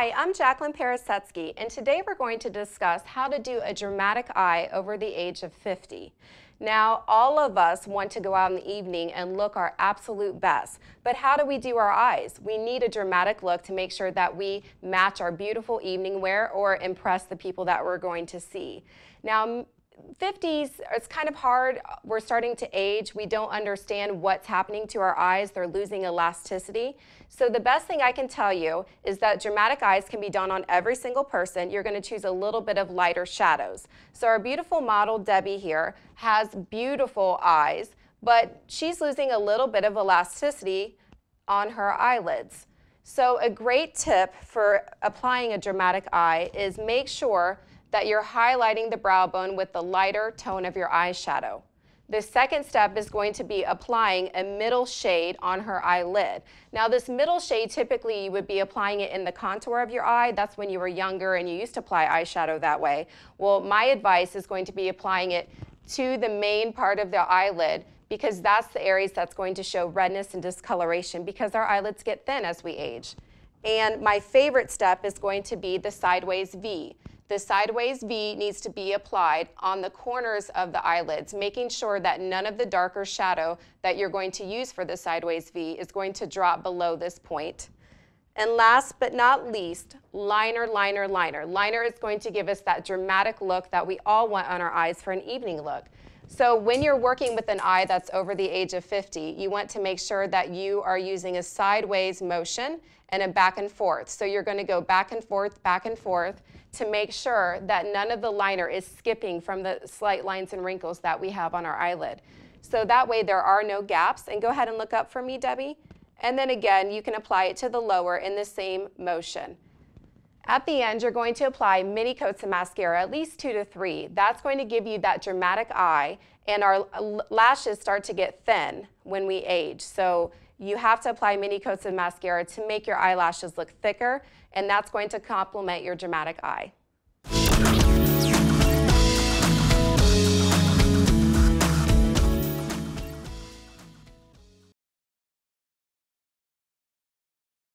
Hi, I'm Jaclyn Peresetsky, and today we're going to discuss how to do a dramatic eye over the age of 50. Now, all of us want to go out in the evening and look our absolute best, but how do we do our eyes? We need a dramatic look to make sure that we match our beautiful evening wear or impress the people that we're going to see. Now, 50s, it's kind of hard. We're starting to age. We don't understand what's happening to our eyes. They're losing elasticity. So the best thing I can tell you is that dramatic eyes can be done on every single person. You're going to choose a little bit of lighter shadows. So our beautiful model, Debbie here, has beautiful eyes, but she's losing a little bit of elasticity on her eyelids. So a great tip for applying a dramatic eye is make sure that you're highlighting the brow bone with the lighter tone of your eyeshadow. The second step is going to be applying a middle shade on her eyelid. Now this middle shade, typically you would be applying it in the contour of your eye. That's when you were younger and you used to apply eyeshadow that way. Well, my advice is going to be applying it to the main part of the eyelid because that's the areas that's going to show redness and discoloration because our eyelids get thin as we age. And my favorite step is going to be the sideways V. The sideways V needs to be applied on the corners of the eyelids, making sure that none of the darker shadow that you're going to use for the sideways V is going to drop below this point. And last but not least, liner, liner, liner. Liner is going to give us that dramatic look that we all want on our eyes for an evening look. So when you're working with an eye that's over the age of 50, you want to make sure that you are using a sideways motion and a back and forth. So you're going to go back and forth, back and forth, to make sure that none of the liner is skipping from the slight lines and wrinkles that we have on our eyelid. So that way there are no gaps. And go ahead and look up for me, Debbie. And then again, you can apply it to the lower in the same motion. At the end, you're going to apply mini coats of mascara, at least two to three. That's going to give you that dramatic eye, and our lashes start to get thin when we age. So you have to apply mini coats of mascara to make your eyelashes look thicker, and that's going to complement your dramatic eye.